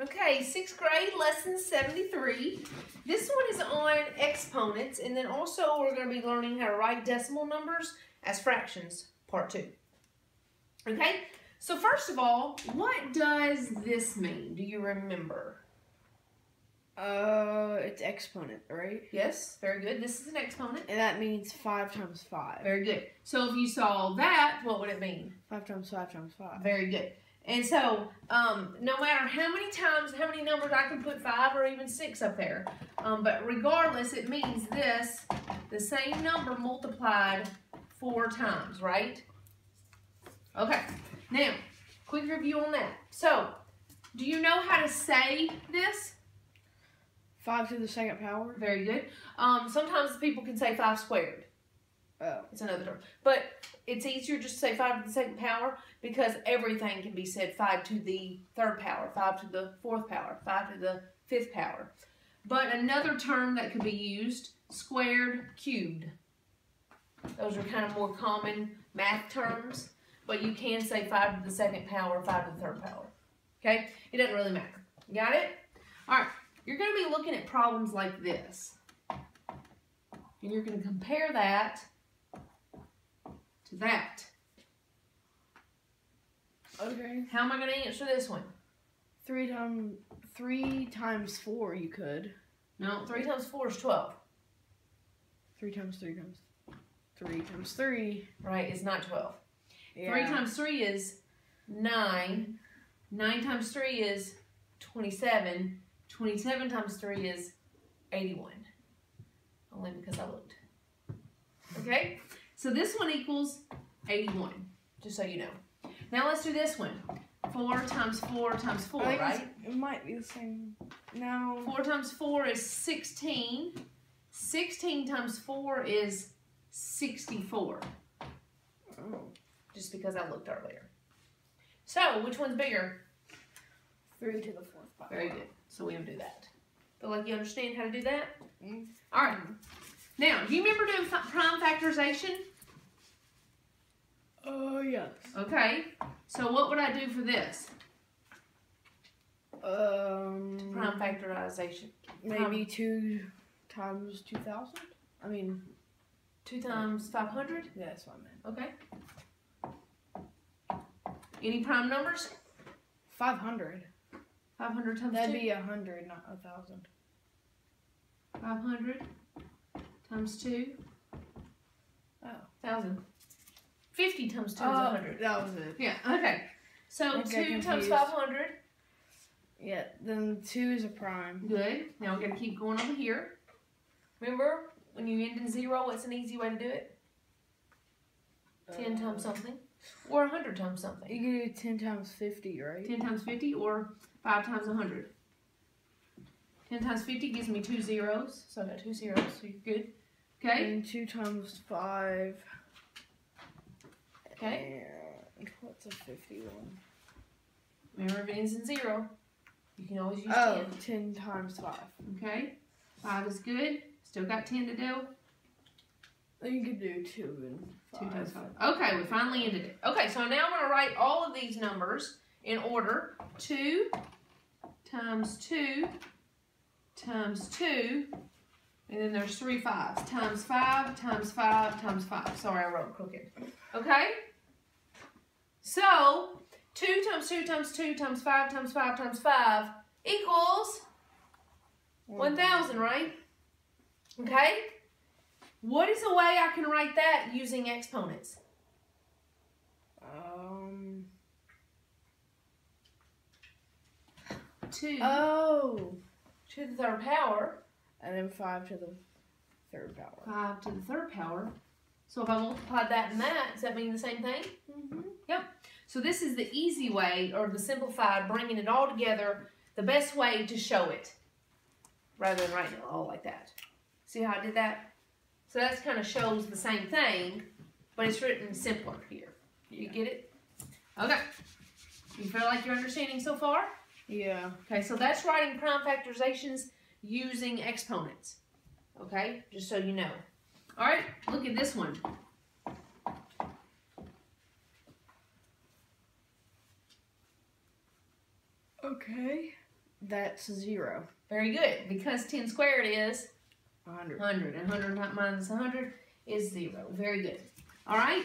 Okay, sixth grade, lesson 73. This one is on exponents, and then also we're going to be learning how to write decimal numbers as fractions, part two. Okay, so first of all, what does this mean? Do you remember? Uh, it's exponent, right? Yes, very good. This is an exponent. And that means 5 times 5. Very good. So if you saw that, what would it mean? 5 times 5 times 5. Very good. And so, um, no matter how many times, how many numbers I can put five or even six up there, um, but regardless, it means this, the same number multiplied four times, right? Okay, now, quick review on that. So, do you know how to say this? 5 to the second power? Very good. Um, sometimes people can say five squared. Oh. It's another term. But it's easier just to say 5 to the second power because everything can be said 5 to the third power, 5 to the fourth power, 5 to the fifth power. But another term that could be used, squared, cubed. Those are kind of more common math terms, but you can say 5 to the second power, 5 to the third power. Okay? It doesn't really matter. Got it? All right. You're going to be looking at problems like this. And you're going to compare that that. Okay. How am I going to answer this one? 3 times 3 times 4 you could. No, 3 times 4 is 12. 3 times 3 times 3 times 3. Right, it's not 12. Yeah. 3 times 3 is 9. 9 times 3 is 27. 27 times 3 is 81. Only because I looked. Okay? So this one equals 81, just so you know. Now let's do this one. 4 times 4 times 4, I right? It might be the same. No. 4 times 4 is 16. 16 times 4 is 64. Oh. Just because I looked earlier. So, which one's bigger? 3 to the fourth power. Very good. So we will do that. Feel like you understand how to do that? Mm. All right. Now, do you remember doing prime factorization? Oh, yes. Okay. So what would I do for this? Um. Prime factorization. Maybe 2 times 2,000? I mean, 2 times 500? yeah, that's what I meant. Okay. Any prime numbers? 500. 500 times That'd 2? be a 100, not a 1,000. 500 times 2? Oh. 1,000. 50 times 2 is Oh, 100. that was it. Yeah, okay. So I 2 got times confused. 500. Yeah, then 2 is a prime. Good. Now we're going to keep going over here. Remember, when you end in 0, what's an easy way to do it? 10 Uh, times something. Or 100 times something. You can do 10 times 50, right? 10 times 50 or 5 times 100. 10 times 50 gives me two zeros. So I got two zeros, so you're good. Okay? And 2 times 5. Okay. And what's a 51? Remember, if it ends in 0, you can always use Oh, 10 times 5. Okay? 5 is good. Still got 10 to do. You could do 2 and 5. 2 times 5. Okay, we finally ended it. Okay, so now I'm going to write all of these numbers in order. 2 times 2 times 2, and then there's three fives. Times 5 times 5 times 5. Sorry, I wrote crooked. Okay? So, 2 times 2 times 2 times 5 times 5 times 5 equals 1,000, right? Okay? What is a way I can write that using exponents? Um. 2 Oh! to the third power, And then 5 to the third power. 5 to the third power. So if I multiply that and that, does that mean the same thing? Mm-hmm. So this is the easy way, or the simplified, bringing it all together, the best way to show it, rather than writing it all like that. See how I did that? So that kind of shows the same thing, but it's written simpler here. You Yeah. get it? Okay. You feel like you're understanding so far? Yeah. Okay, so that's writing prime factorizations using exponents. Okay, just so you know. All right, look at this one. Okay. That's zero. Very good, because 10 squared is 100. 100, and 100 minus 100 is 0. Very good. All right?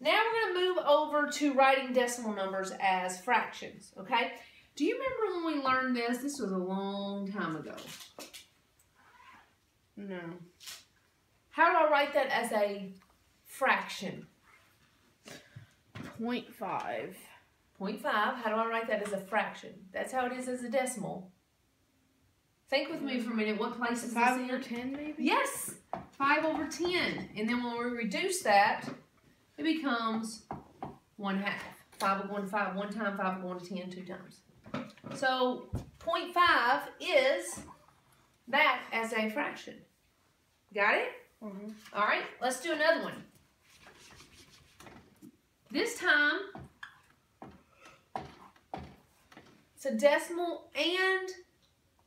Now we're going to move over to writing decimal numbers as fractions, okay? Do you remember when we learned this? This was a long time ago. No. How do I write that as a fraction? 0.5. 0.5. How do I write that as a fraction? That's how it is as a decimal. Think with me for a minute. What place is 5 this over in? 10, maybe? Yes, 5 over 10. And then when we reduce that, it becomes 1 half. 5 will go into 5 one time, 5 will go into 10 two times. So 0.5 is that as a fraction. Got it? Mhm. All right, let's do another one. This time, it's a decimal and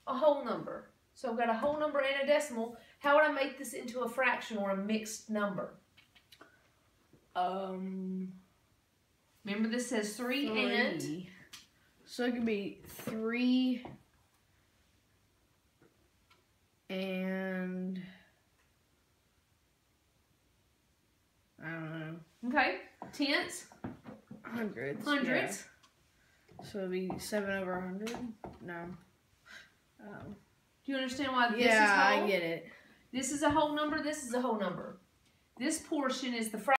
a whole number. So I've got a whole number and a decimal. How would I make this into a fraction or a mixed number? Um. Remember this says three, and. So it could be 3 and. I don't know. okay, tenths, Hundreds. hundreds. yeah. So it'd be 7 over 100? No. Um, Do you understand why this yeah, is whole? I get it. This is a whole number. This is a whole number. This portion is the fraction.